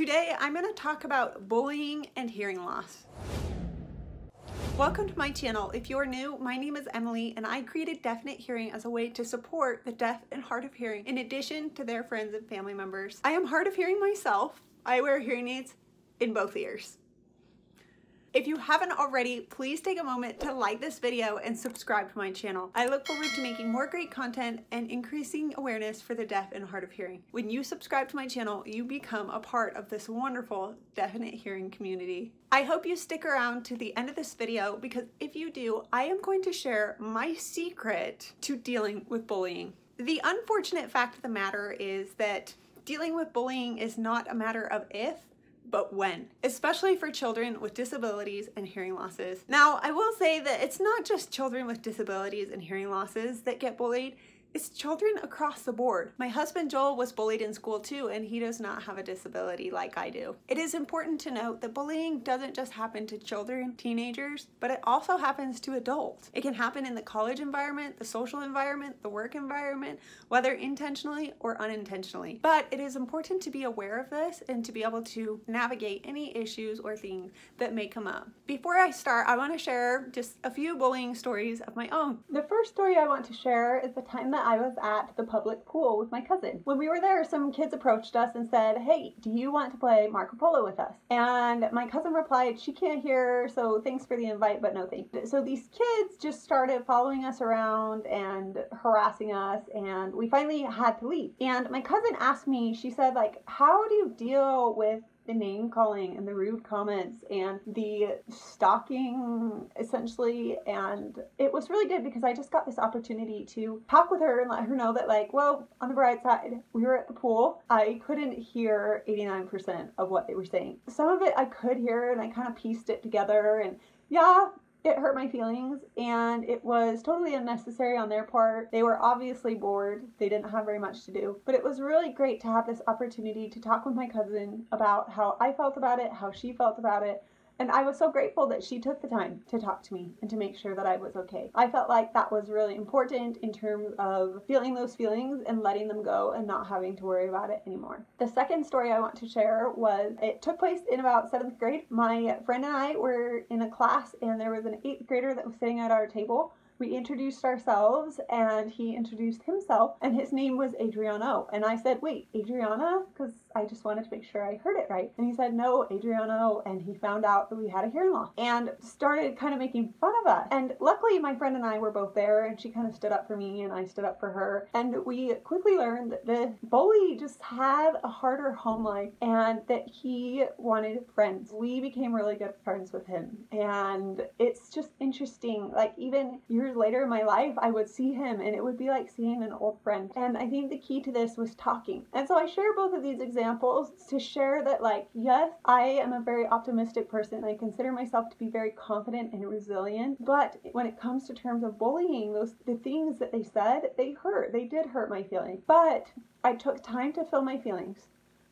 Today I'm going to talk about bullying and hearing loss. Welcome to my channel. If you're new, my name is Emily and I created Definite Hearing as a way to support the deaf and hard of hearing in addition to their friends and family members. I am hard of hearing myself. I wear hearing aids in both ears. If you haven't already, please take a moment to like this video and subscribe to my channel. I look forward to making more great content and increasing awareness for the deaf and hard of hearing. When you subscribe to my channel, you become a part of this wonderful definite hearing community. I hope you stick around to the end of this video because if you do, I am going to share my secret to dealing with bullying. The unfortunate fact of the matter is that dealing with bullying is not a matter of if, but when, especially for children with disabilities and hearing losses. Now, I will say that it's not just children with disabilities and hearing losses that get bullied, it's children across the board. My husband Joel was bullied in school too, and he does not have a disability like I do. It is important to note that bullying doesn't just happen to children, teenagers, but it also happens to adults. It can happen in the college environment, the social environment, the work environment, whether intentionally or unintentionally. But it is important to be aware of this and to be able to navigate any issues or things that may come up. Before I start, I want to share just a few bullying stories of my own. The first story I want to share is the time that I was at the public pool with my cousin. When we were there, some kids approached us and said, Hey, do you want to play Marco Polo with us? And my cousin replied, She can't hear, so thanks for the invite, but no thank you. So these kids just started following us around and harassing us, and we finally had to leave. And my cousin asked me, She said, like, how do you deal with the name calling and the rude comments and the stalking essentially. And it was really good because I just got this opportunity to talk with her and let her know that like well on the bright side we were at the pool. I couldn't hear 89% of what they were saying. Some of it I could hear and I kind of pieced it together and yeah it hurt my feelings and it was totally unnecessary on their part. They were obviously bored. They didn't have very much to do. But it was really great to have this opportunity to talk with my cousin about how I felt about it, how she felt about it, and I was so grateful that she took the time to talk to me and to make sure that I was okay. I felt like that was really important in terms of feeling those feelings and letting them go and not having to worry about it anymore. The second story I want to share was it took place in about seventh grade. My friend and I were in a class and there was an eighth grader that was sitting at our table we introduced ourselves and he introduced himself and his name was Adriano. And I said, wait, Adriana? Because I just wanted to make sure I heard it right. And he said, no, Adriano. And he found out that we had a hearing loss and started kind of making fun of us. And luckily, my friend and I were both there and she kind of stood up for me and I stood up for her. And we quickly learned that the bully just had a harder home life and that he wanted friends. We became really good friends with him. And it's just interesting. Like, even years later in my life, I would see him and it would be like seeing an old friend. And I think the key to this was talking. And so I share both of these examples examples to share that like yes i am a very optimistic person. I consider myself to be very confident and resilient. But when it comes to terms of bullying those the things that they said they hurt. They did hurt my feelings. But i took time to feel my feelings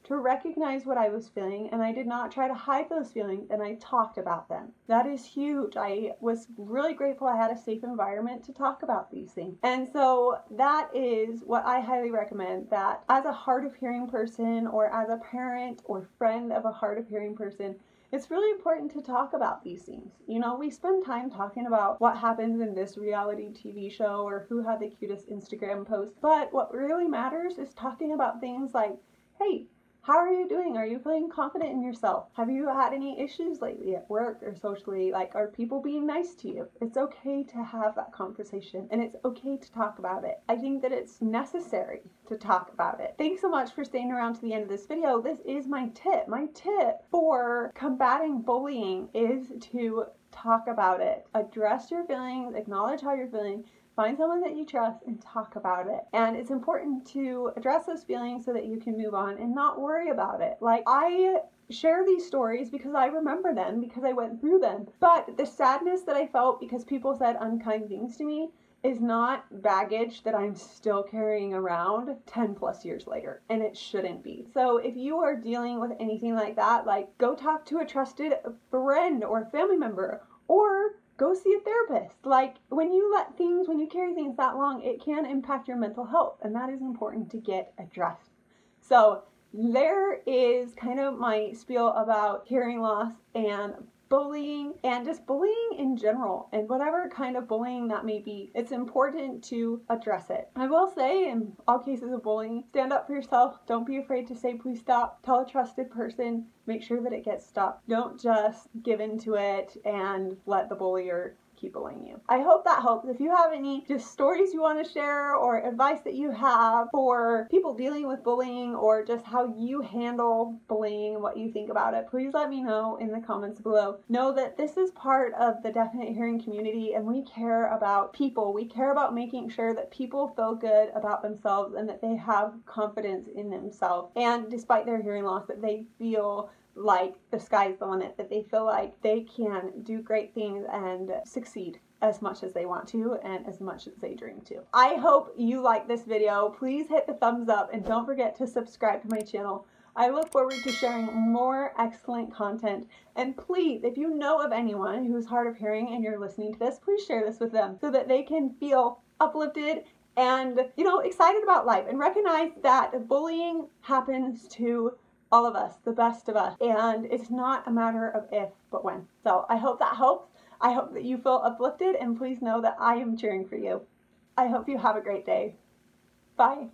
to recognize what I was feeling, and I did not try to hide those feelings, and I talked about them. That is huge. I was really grateful I had a safe environment to talk about these things. And so that is what I highly recommend that as a hard of hearing person, or as a parent or friend of a hard of hearing person, it's really important to talk about these things. You know, we spend time talking about what happens in this reality TV show or who had the cutest Instagram post, but what really matters is talking about things like, hey, how are you doing? Are you feeling confident in yourself? Have you had any issues lately at work or socially? Like, are people being nice to you? It's okay to have that conversation and it's okay to talk about it. I think that it's necessary to talk about it. Thanks so much for staying around to the end of this video. This is my tip. My tip for combating bullying is to talk about it. Address your feelings, acknowledge how you're feeling, Find someone that you trust and talk about it. And it's important to address those feelings so that you can move on and not worry about it. Like, I share these stories because I remember them, because I went through them. But the sadness that I felt because people said unkind things to me is not baggage that I'm still carrying around 10 plus years later, and it shouldn't be. So, if you are dealing with anything like that, like go talk to a trusted friend or family member, or go see a therapist. Like when you let things, when you carry things that long, it can impact your mental health, and that is important to get addressed. So there is kind of my spiel about hearing loss and bullying and just bullying in general and whatever kind of bullying that may be. It's important to address it. I will say in all cases of bullying, stand up for yourself. Don't be afraid to say please stop. Tell a trusted person. Make sure that it gets stopped. Don't just give into it and let the bullier keep bullying you. I hope that helps. If you have any just stories you want to share or advice that you have for people dealing with bullying or just how you handle bullying and what you think about it, please let me know in the comments below. Know that this is part of the definite hearing community and we care about people. We care about making sure that people feel good about themselves and that they have confidence in themselves. And despite their hearing loss, that they feel like the sky's the limit, that they feel like they can do great things and succeed as much as they want to and as much as they dream to. I hope you like this video. Please hit the thumbs up and don't forget to subscribe to my channel. I look forward to sharing more excellent content. And please, if you know of anyone who's hard of hearing and you're listening to this, please share this with them so that they can feel uplifted and, you know, excited about life and recognize that bullying happens to all of us, the best of us. And it's not a matter of if, but when. So I hope that helps. I hope that you feel uplifted and please know that I am cheering for you. I hope you have a great day. Bye.